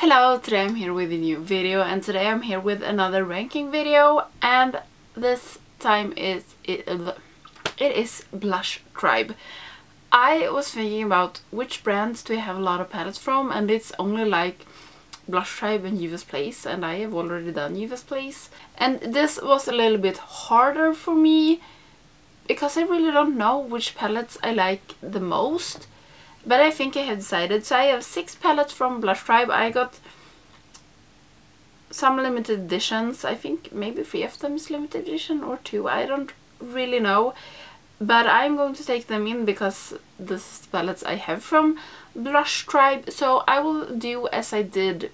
Hello, today I'm here with a new video and today I'm here with another ranking video and this time is it, it is Blush Tribe. I was thinking about which brands do I have a lot of palettes from and it's only like Blush Tribe and Juvia's Place and I have already done Juvia's Place and this was a little bit harder for me because I really don't know which palettes I like the most but I think I have decided. So I have six palettes from Blush Tribe. I got some limited editions. I think maybe three of them is limited edition or two. I don't really know. But I'm going to take them in because this is the palettes I have from Blush Tribe. So I will do as I did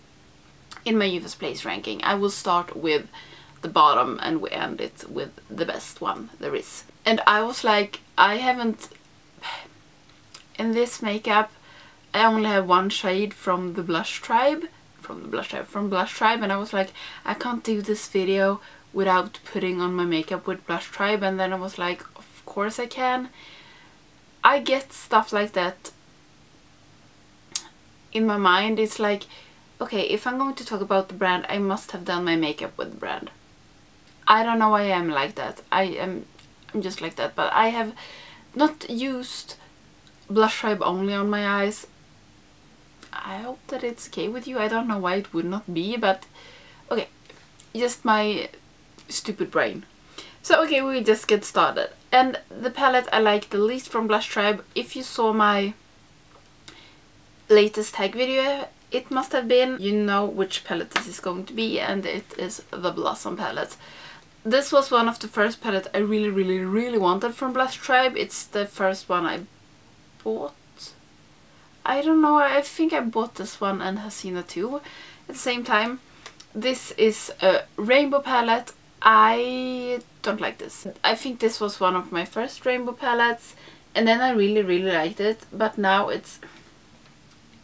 in my Juvia's Place ranking. I will start with the bottom and we end it with the best one there is. And I was like, I haven't in this makeup I only have one shade from the Blush Tribe from the Blush Tribe, from Blush Tribe and I was like I can't do this video without putting on my makeup with Blush Tribe and then I was like of course I can. I get stuff like that in my mind it's like okay if I'm going to talk about the brand I must have done my makeup with the brand. I don't know why I am like that. I am I'm just like that but I have not used blush tribe only on my eyes. I hope that it's okay with you. I don't know why it would not be, but okay. Just my stupid brain. So okay, we just get started. And the palette I like the least from Blush Tribe, if you saw my latest tag video, it must have been, you know which palette this is going to be, and it is the Blossom palette. This was one of the first palettes I really, really, really wanted from Blush Tribe. It's the first one I bought. I don't know, I think I bought this one and Hasina too at the same time. This is a rainbow palette. I don't like this. I think this was one of my first rainbow palettes and then I really really liked it but now it's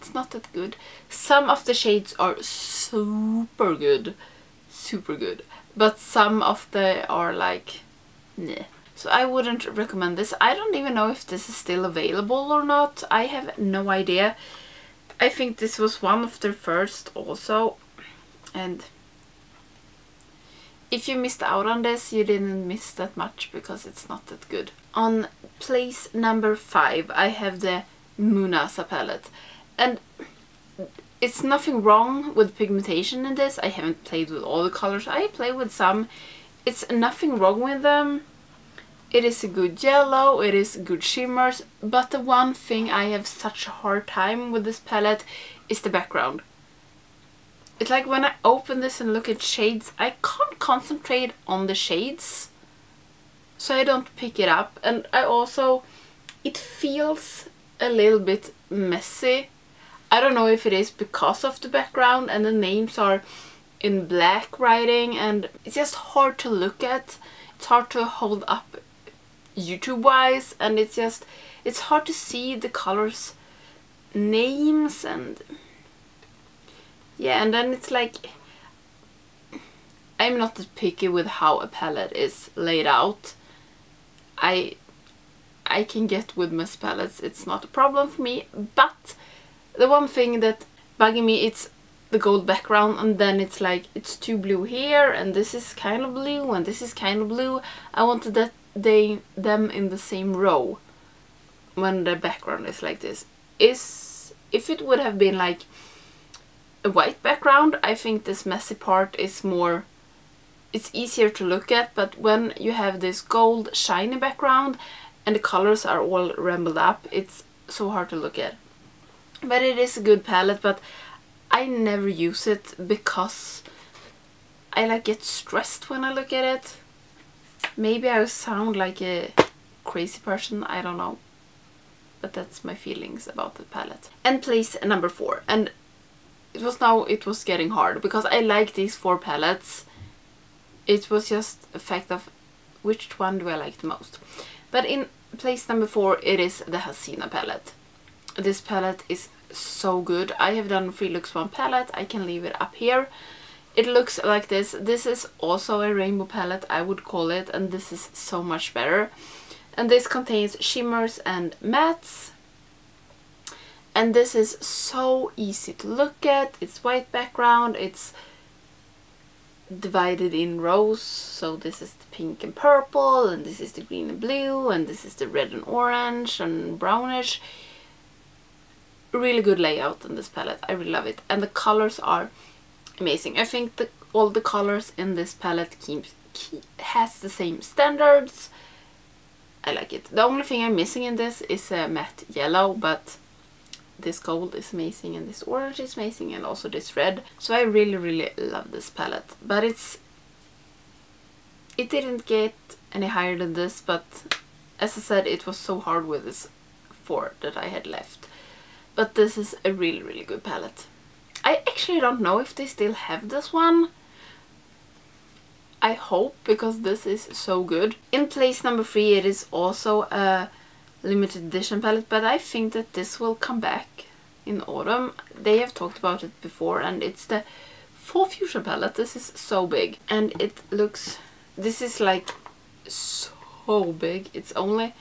it's not that good. Some of the shades are super good, super good, but some of the are like, nah. So I wouldn't recommend this. I don't even know if this is still available or not. I have no idea. I think this was one of their first also. And if you missed out on this, you didn't miss that much because it's not that good. On place number five, I have the Munasa palette. And it's nothing wrong with pigmentation in this. I haven't played with all the colors. I play with some. It's nothing wrong with them it is a good yellow, it is good shimmers, but the one thing I have such a hard time with this palette is the background. It's like when I open this and look at shades, I can't concentrate on the shades. So I don't pick it up. And I also, it feels a little bit messy. I don't know if it is because of the background and the names are in black writing and it's just hard to look at. It's hard to hold up YouTube wise and it's just it's hard to see the colors names and yeah and then it's like I'm not that picky with how a palette is laid out. I I can get with my palettes it's not a problem for me but the one thing that bugging me it's the gold background and then it's like it's too blue here and this is kind of blue and this is kind of blue. I wanted that they them in the same row when the background is like this. Is if it would have been like a white background I think this messy part is more it's easier to look at but when you have this gold shiny background and the colors are all rambled up it's so hard to look at. But it is a good palette but I never use it because I like get stressed when I look at it Maybe I sound like a crazy person, I don't know. But that's my feelings about the palette. And place number four. And it was now, it was getting hard because I like these four palettes. It was just a fact of which one do I like the most. But in place number four, it is the Hasina palette. This palette is so good. I have done Free Looks One palette. I can leave it up here. It looks like this. This is also a rainbow palette, I would call it, and this is so much better. And this contains shimmers and mattes. and this is so easy to look at. It's white background, it's divided in rows so this is the pink and purple and this is the green and blue and this is the red and orange and brownish really good layout on this palette I really love it and the colors are amazing I think that all the colors in this palette keeps keep, has the same standards I like it the only thing I'm missing in this is a matte yellow but this gold is amazing and this orange is amazing and also this red. So I really really love this palette. But it's it didn't get any higher than this but as I said it was so hard with this four that I had left. But this is a really really good palette. I actually don't know if they still have this one. I hope because this is so good. In place number three it is also a limited edition palette but I think that this will come back in autumn. They have talked about it before and it's the Fall Fusion palette. This is so big and it looks... This is like so big. It's only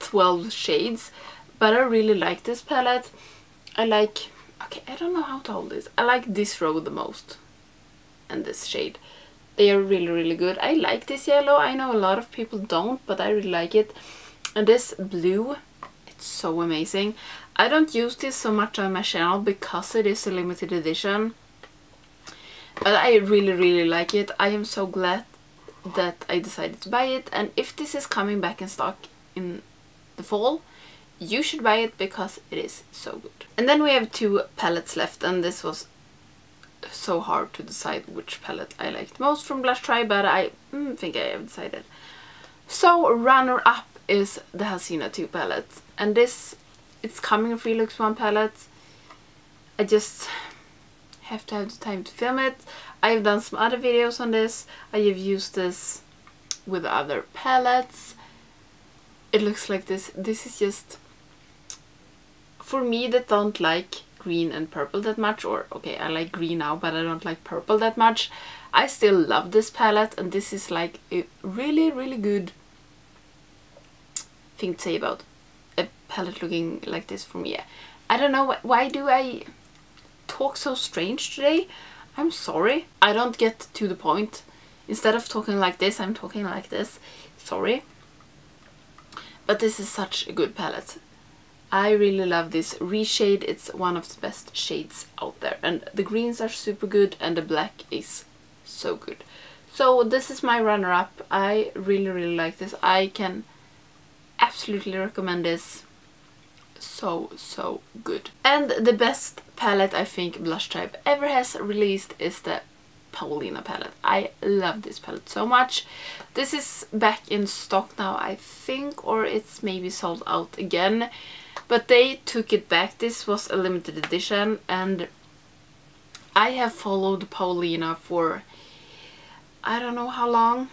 12 shades but I really like this palette. I like... Okay, I don't know how to hold this. I like this row the most and this shade. They are really really good. I like this yellow. I know a lot of people don't but I really like it. And this blue, it's so amazing. I don't use this so much on my channel because it is a limited edition. But I really, really like it. I am so glad that I decided to buy it. And if this is coming back in stock in the fall, you should buy it because it is so good. And then we have two palettes left and this was so hard to decide which palette I liked most from Blush Tribe, but I mm, think I have decided. So runner up is the Hasina 2 palette. And this, it's coming from Felix 1 palette. I just have to have the time to film it. I have done some other videos on this. I have used this with other palettes. It looks like this. This is just, for me that don't like green and purple that much, or okay, I like green now, but I don't like purple that much. I still love this palette and this is like a really, really good thing to say about a palette looking like this for me. I don't know, why do I talk so strange today? I'm sorry. I don't get to the point. Instead of talking like this, I'm talking like this. Sorry. But this is such a good palette. I really love this reshade. It's one of the best shades out there. And the greens are super good and the black is so good. So this is my runner-up. I really, really like this. I can absolutely recommend this so so good and the best palette I think Blush Tribe ever has released is the Paulina palette. I love this palette so much. This is back in stock now I think or it's maybe sold out again but they took it back. This was a limited edition and I have followed Paulina for I don't know how long.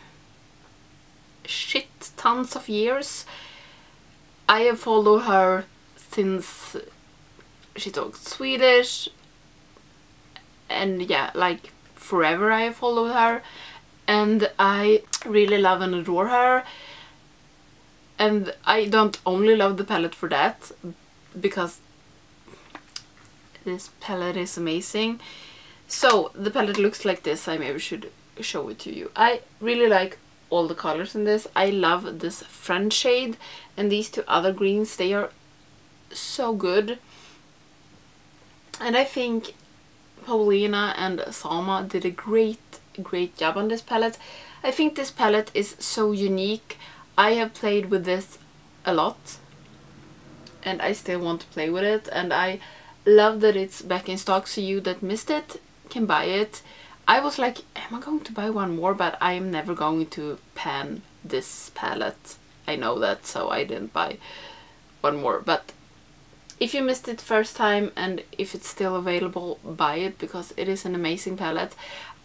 Shit tons of years. I have followed her since she talks Swedish and yeah like forever I have followed her. And I really love and adore her and I don't only love the palette for that because this palette is amazing so the palette looks like this I maybe should show it to you I really like all the colors in this. I love this French shade and these two other greens. They are so good. And I think Paulina and Salma did a great, great job on this palette. I think this palette is so unique. I have played with this a lot and I still want to play with it and I love that it's back in stock so you that missed it can buy it. I was like, am I going to buy one more? But I am never going to pan this palette. I know that, so I didn't buy one more. But if you missed it first time and if it's still available, buy it because it is an amazing palette.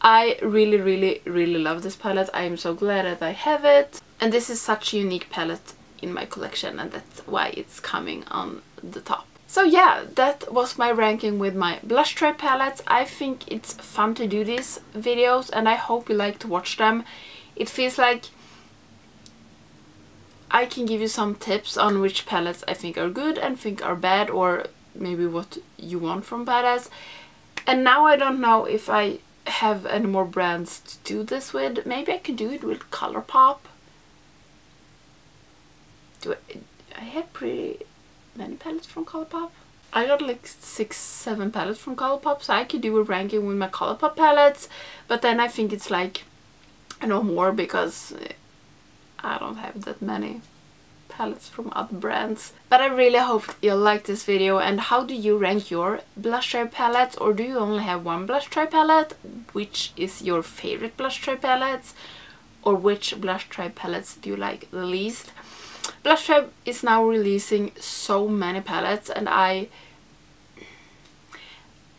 I really, really, really love this palette. I am so glad that I have it. And this is such a unique palette in my collection and that's why it's coming on the top. So yeah, that was my ranking with my Blush Tribe palettes. I think it's fun to do these videos and I hope you like to watch them. It feels like I can give you some tips on which palettes I think are good and think are bad or maybe what you want from palettes. And now I don't know if I have any more brands to do this with. Maybe I could do it with Colourpop. Do I, I have pretty many palettes from Colourpop. I got like six, seven palettes from Colourpop, so I could do a ranking with my Colourpop palettes, but then I think it's like, no more because I don't have that many palettes from other brands. But I really hope you liked this video and how do you rank your blush tribe palettes or do you only have one blush tribe palette? Which is your favorite blush tribe palettes? Or which blush tribe palettes do you like the least? Blush Tribe is now releasing so many palettes and I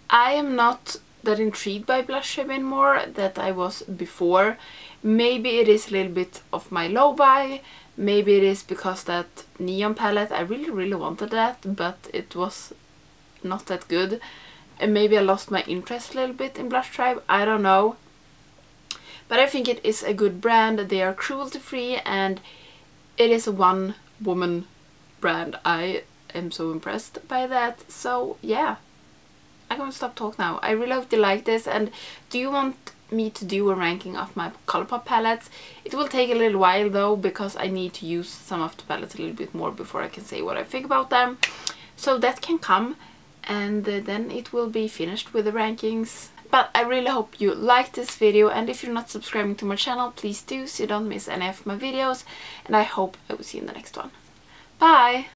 I am not that intrigued by Blush Tribe anymore that I was before. Maybe it is a little bit of my low buy, maybe it is because that neon palette, I really really wanted that but it was not that good and maybe I lost my interest a little bit in Blush Tribe, I don't know. But I think it is a good brand, they are cruelty free and it is a one woman brand. I am so impressed by that. So yeah, I'm gonna stop talk now. I really hope you like this and do you want me to do a ranking of my Colourpop palettes? It will take a little while though because I need to use some of the palettes a little bit more before I can say what I think about them. So that can come and uh, then it will be finished with the rankings but I really hope you liked this video and if you're not subscribing to my channel, please do so you don't miss any of my videos. And I hope I will see you in the next one. Bye!